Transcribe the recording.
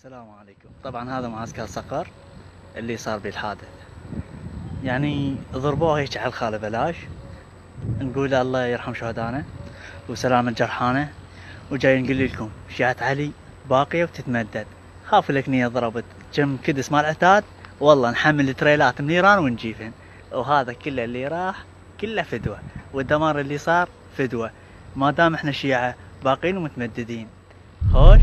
السلام عليكم. طبعا هذا معسكر صقر اللي صار بالحادث يعني ضربوه هيك على الخالة بلاش. نقول الله يرحم شهدانا وسلام الجرحانة. وجاي نقول لكم شيعة علي باقية وتتمدد. خاف لك نية ضربت. كم كدس مال عتاد والله نحمل تريلات من إيران ونجيبهن وهذا كله اللي راح كله فدوة. والدمار اللي صار فدوة. ما دام إحنا شيعة باقين ومتمددين. خوش؟